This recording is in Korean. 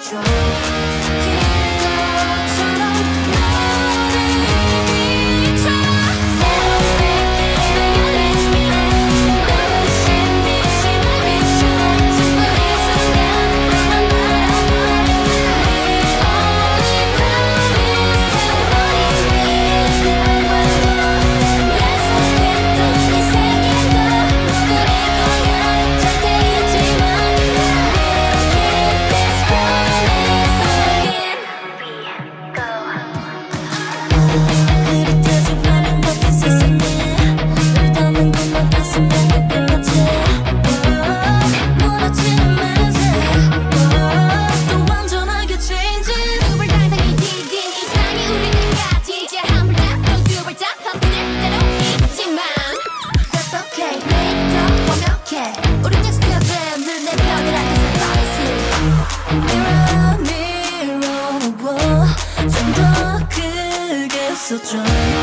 trôi mirror, mirror, wall. 좀더 크게 써줘.